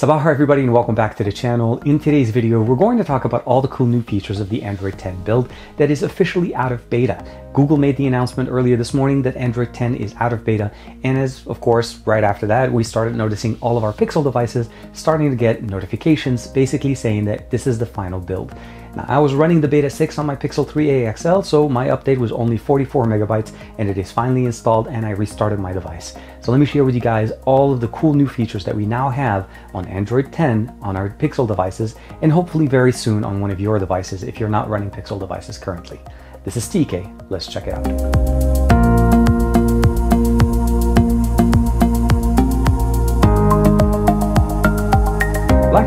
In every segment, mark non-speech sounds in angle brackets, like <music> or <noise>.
Sabah everybody and welcome back to the channel. In today's video, we're going to talk about all the cool new features of the Android 10 build that is officially out of beta. Google made the announcement earlier this morning that Android 10 is out of beta, and as of course, right after that, we started noticing all of our Pixel devices starting to get notifications basically saying that this is the final build. Now, I was running the Beta 6 on my Pixel 3a XL, so my update was only 44 megabytes and it is finally installed and I restarted my device. So let me share with you guys all of the cool new features that we now have on Android 10 on our Pixel devices and hopefully very soon on one of your devices if you're not running Pixel devices currently. This is TK, let's check it out.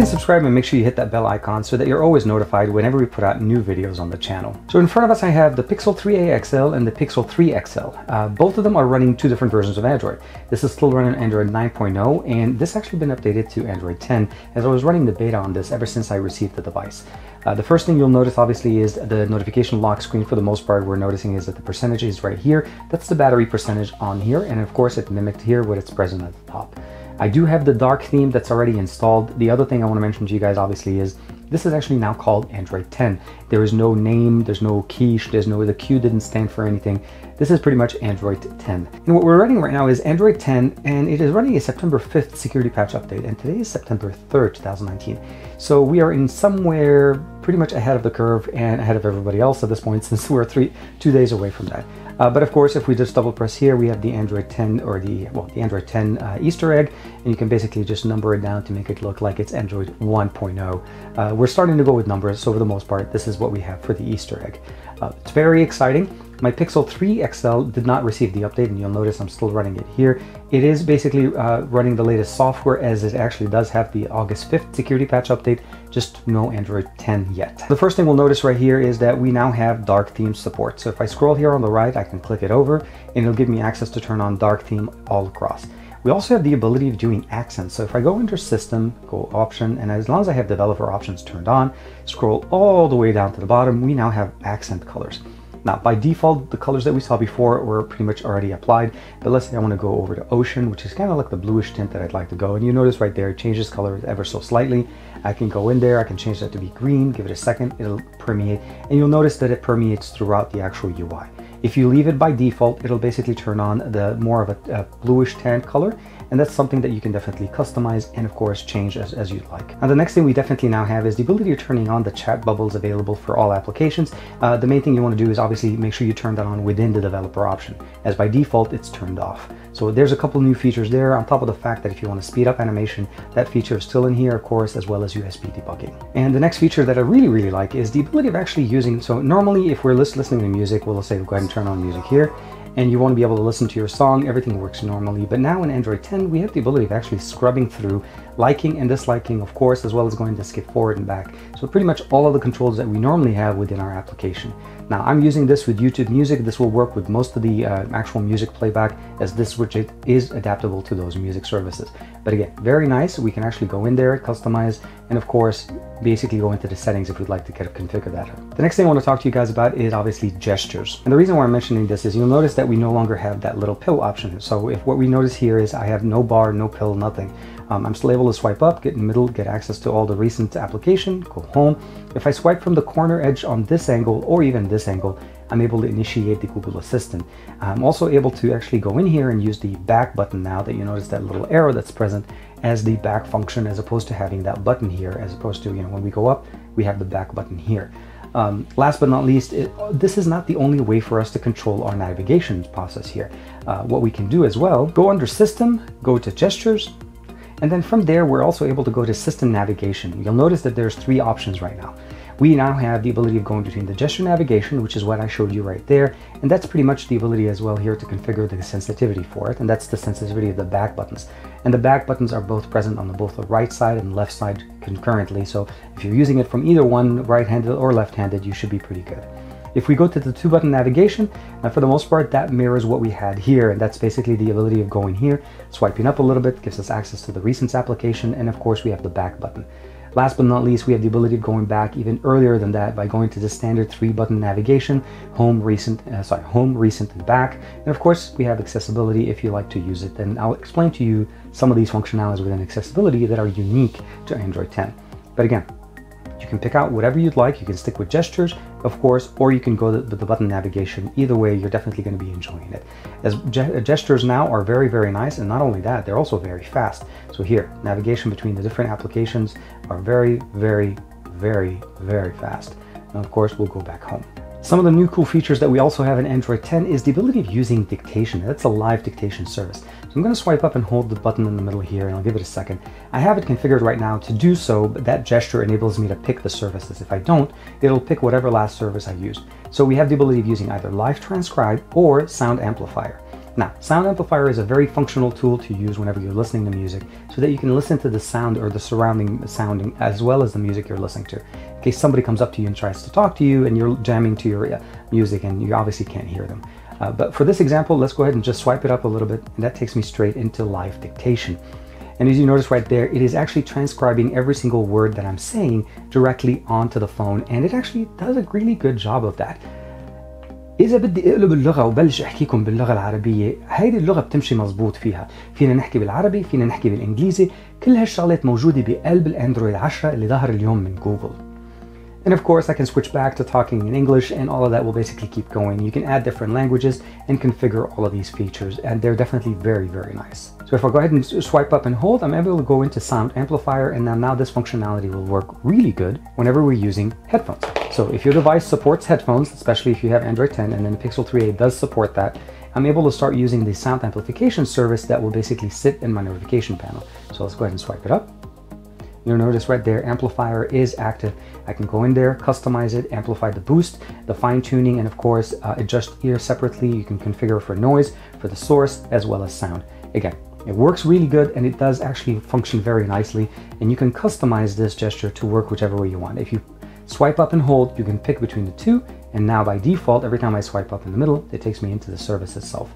And subscribe and make sure you hit that bell icon so that you're always notified whenever we put out new videos on the channel. So in front of us I have the Pixel 3a XL and the Pixel 3 XL. Uh, both of them are running two different versions of Android. This is still running Android 9.0 and this actually been updated to Android 10 as I was running the beta on this ever since I received the device. Uh, the first thing you'll notice obviously is the notification lock screen for the most part we're noticing is that the percentage is right here. That's the battery percentage on here and of course it mimicked here what it's present at the top. I do have the dark theme that's already installed. The other thing I want to mention to you guys obviously is this is actually now called Android 10. There is no name, there's no quiche, there's no, the Q didn't stand for anything. This is pretty much Android 10. And what we're running right now is Android 10 and it is running a September 5th security patch update and today is September 3rd, 2019. So we are in somewhere pretty much ahead of the curve and ahead of everybody else at this point <laughs> since we're three, two days away from that. Uh, but of course, if we just double press here, we have the Android 10 or the, well, the Android 10 uh, Easter egg, and you can basically just number it down to make it look like it's Android 1.0. Uh, we're starting to go with numbers, so for the most part, this is what we have for the Easter egg. Uh, it's very exciting. My Pixel 3 XL did not receive the update, and you'll notice I'm still running it here. It is basically uh, running the latest software as it actually does have the August 5th security patch update, just no Android 10 yet. The first thing we'll notice right here is that we now have dark theme support. So if I scroll here on the right, I can click it over, and it'll give me access to turn on dark theme all across. We also have the ability of doing accents. So if I go under system, go option, and as long as I have developer options turned on, scroll all the way down to the bottom, we now have accent colors. Now, by default, the colors that we saw before were pretty much already applied, but let's say I want to go over to ocean, which is kind of like the bluish tint that I'd like to go. And you notice right there, it changes color ever so slightly. I can go in there, I can change that to be green, give it a second, it'll permeate, and you'll notice that it permeates throughout the actual UI. If you leave it by default, it'll basically turn on the more of a, a bluish tan color, and that's something that you can definitely customize and of course change as, as you like. Now the next thing we definitely now have is the ability of turning on the chat bubbles available for all applications. Uh, the main thing you want to do is obviously make sure you turn that on within the developer option, as by default it's turned off. So there's a couple new features there on top of the fact that if you want to speed up animation, that feature is still in here of course, as well as USB debugging. And the next feature that I really, really like is the ability of actually using, so normally if we're listening to music, we'll say go ahead and turn on music here and you want to be able to listen to your song, everything works normally. But now in Android 10, we have the ability of actually scrubbing through liking and disliking, of course, as well as going to skip forward and back. So pretty much all of the controls that we normally have within our application. Now I'm using this with YouTube Music. This will work with most of the uh, actual music playback as this widget is adaptable to those music services. But again, very nice. We can actually go in there, customize, and of course, basically go into the settings if we'd like to get configure that. The next thing I want to talk to you guys about is obviously gestures. And the reason why I'm mentioning this is you'll notice that we no longer have that little pill option. So if what we notice here is I have no bar, no pill, nothing. Um, I'm still able to swipe up, get in the middle, get access to all the recent application, go home. If I swipe from the corner edge on this angle or even this angle, I'm able to initiate the Google Assistant. I'm also able to actually go in here and use the back button now that you notice that little arrow that's present as the back function as opposed to having that button here as opposed to, you know, when we go up, we have the back button here. Um, last but not least, it, this is not the only way for us to control our navigation process here. Uh, what we can do as well, go under System, go to Gestures, and then from there, we're also able to go to system navigation. You'll notice that there's three options right now. We now have the ability of going between the gesture navigation, which is what I showed you right there, and that's pretty much the ability as well here to configure the sensitivity for it, and that's the sensitivity of the back buttons. And the back buttons are both present on the, both the right side and left side concurrently, so if you're using it from either one, right-handed or left-handed, you should be pretty good. If we go to the two button navigation, uh, for the most part, that mirrors what we had here. And that's basically the ability of going here, swiping up a little bit, gives us access to the recents application. And of course, we have the back button. Last but not least, we have the ability of going back even earlier than that by going to the standard three button navigation, home, recent, uh, sorry, home, recent, and back. And of course, we have accessibility if you like to use it. And I'll explain to you some of these functionalities within accessibility that are unique to Android 10. But again, you can pick out whatever you'd like. You can stick with gestures, of course, or you can go with the button navigation. Either way, you're definitely going to be enjoying it. As ge uh, gestures now are very, very nice, and not only that, they're also very fast. So here, navigation between the different applications are very, very, very, very fast. And of course, we'll go back home. Some of the new cool features that we also have in Android 10 is the ability of using dictation. That's a live dictation service. So I'm going to swipe up and hold the button in the middle here and I'll give it a second. I have it configured right now to do so, but that gesture enables me to pick the services. If I don't, it'll pick whatever last service I used. So we have the ability of using either live transcribe or sound amplifier. Now, Sound Amplifier is a very functional tool to use whenever you're listening to music so that you can listen to the sound or the surrounding sounding as well as the music you're listening to. In case somebody comes up to you and tries to talk to you and you're jamming to your uh, music and you obviously can't hear them. Uh, but for this example, let's go ahead and just swipe it up a little bit and that takes me straight into live dictation. And as you notice right there, it is actually transcribing every single word that I'm saying directly onto the phone and it actually does a really good job of that. إذا بدي أقلب اللغة وبلش أحكيكم باللغة العربية هيدي اللغة بتمشي مزبوط فيها فينا نحكي بالعربي فينا نحكي بالإنجليزي كل هالشغلات موجودة بقلب الأندرويد 10 اللي ظهر اليوم من جوجل And of course, I can switch back to talking in English and all of that will basically keep going. You can add different languages and configure all of these features and they're definitely very, very nice. So if I go ahead and swipe up and hold, I'm able to go into sound amplifier and now, now this functionality will work really good whenever we're using headphones. So if your device supports headphones, especially if you have Android 10 and then the Pixel 3a does support that, I'm able to start using the sound amplification service that will basically sit in my notification panel. So let's go ahead and swipe it up. You'll notice right there, amplifier is active. I can go in there, customize it, amplify the boost, the fine tuning, and of course, uh, adjust here separately. You can configure for noise, for the source, as well as sound. Again, it works really good and it does actually function very nicely. And you can customize this gesture to work whichever way you want. If you swipe up and hold, you can pick between the two. And now by default, every time I swipe up in the middle, it takes me into the service itself.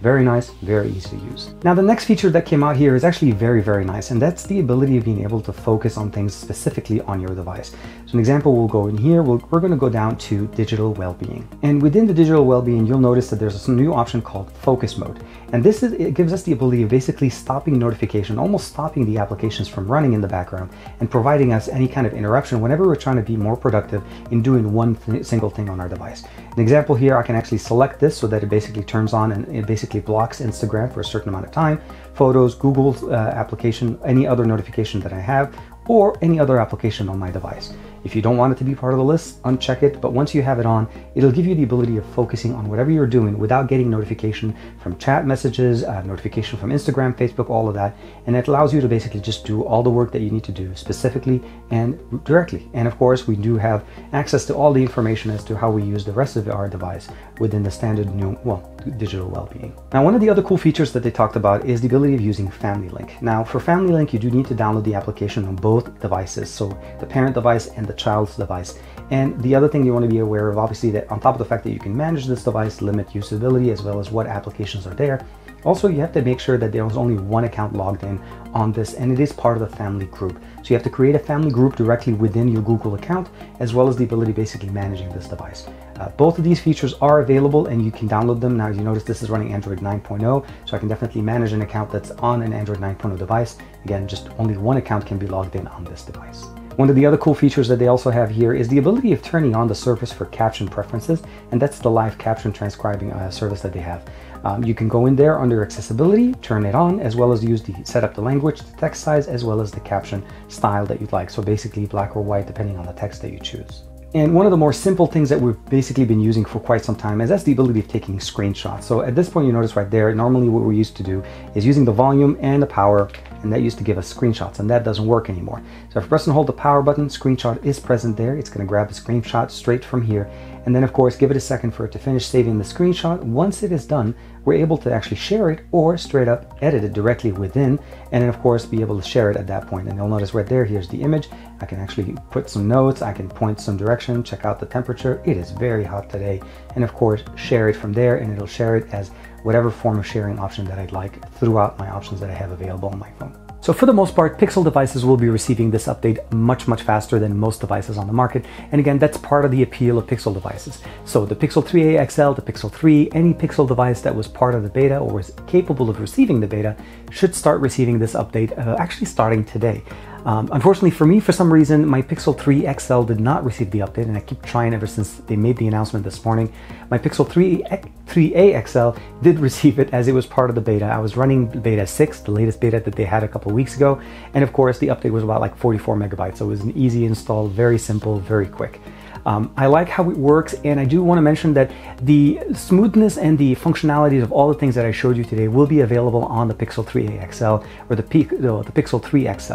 Very nice, very easy to use. Now the next feature that came out here is actually very, very nice, and that's the ability of being able to focus on things specifically on your device. So an example, we'll go in here, we we are gonna go down to digital well-being. And within the digital well-being, you'll notice that there's a new option called focus mode. And this is, it gives us the ability of basically stopping notification, almost stopping the applications from running in the background and providing us any kind of interruption whenever we're trying to be more productive in doing one th single thing on our device. An example here, I can actually select this so that it basically turns on and it basically blocks Instagram for a certain amount of time, photos, Google's uh, application, any other notification that I have, or any other application on my device. If you don't want it to be part of the list, uncheck it, but once you have it on, it'll give you the ability of focusing on whatever you're doing without getting notification from chat messages, uh, notification from Instagram, Facebook, all of that, and it allows you to basically just do all the work that you need to do specifically and directly. And of course, we do have access to all the information as to how we use the rest of our device within the standard new, well, digital well-being. Now, one of the other cool features that they talked about is the ability of using Family Link. Now, for Family Link, you do need to download the application on both devices, so the parent device and the child's device. And the other thing you want to be aware of, obviously, that on top of the fact that you can manage this device, limit usability, as well as what applications are there, also, you have to make sure that there is only one account logged in on this and it is part of the family group. So you have to create a family group directly within your Google account as well as the ability basically managing this device. Uh, both of these features are available and you can download them. Now as you notice this is running Android 9.0 so I can definitely manage an account that's on an Android 9.0 device. Again, just only one account can be logged in on this device. One of the other cool features that they also have here is the ability of turning on the service for caption preferences, and that's the live caption transcribing uh, service that they have. Um, you can go in there under accessibility, turn it on, as well as use the set up the language, the text size, as well as the caption style that you'd like. So basically black or white, depending on the text that you choose. And one of the more simple things that we've basically been using for quite some time is that's the ability of taking screenshots. So at this point, you notice right there, normally what we're used to do is using the volume and the power, and that used to give us screenshots, and that doesn't work anymore. So if I press and hold the power button, screenshot is present there. It's gonna grab the screenshot straight from here, and then of course, give it a second for it to finish saving the screenshot. Once it is done, we're able to actually share it or straight up edit it directly within, and then of course, be able to share it at that point. And you'll notice right there, here's the image. I can actually put some notes, I can point some direction, check out the temperature. It is very hot today. And of course, share it from there and it'll share it as whatever form of sharing option that I'd like throughout my options that I have available on my phone. So for the most part, Pixel devices will be receiving this update much, much faster than most devices on the market. And again, that's part of the appeal of Pixel devices. So the Pixel 3a XL, the Pixel 3, any Pixel device that was part of the beta or was capable of receiving the beta should start receiving this update uh, actually starting today. Um, unfortunately for me, for some reason, my Pixel 3 XL did not receive the update, and I keep trying ever since they made the announcement this morning. My Pixel 3, 3a XL did <laughs> receive it as it was part of the beta. I was running beta 6, the latest beta that they had a couple weeks ago, and of course the update was about like 44 megabytes, so it was an easy install, very simple, very quick. Um, I like how it works, and I do want to mention that the smoothness and the functionalities of all the things that I showed you today will be available on the Pixel 3a XL or the, P the, the Pixel 3 XL,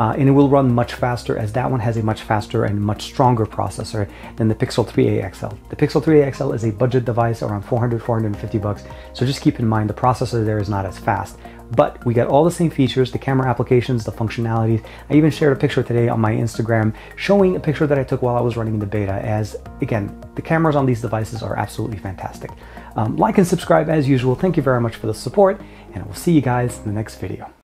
uh, and it will run much faster as that one has a much faster and much stronger processor than the Pixel 3a XL. The Pixel 3a XL is a budget device around 400, 450 bucks, so just keep in mind the processor there is not as fast but we got all the same features, the camera applications, the functionalities. I even shared a picture today on my Instagram showing a picture that I took while I was running the beta as, again, the cameras on these devices are absolutely fantastic. Um, like and subscribe as usual. Thank you very much for the support, and we'll see you guys in the next video.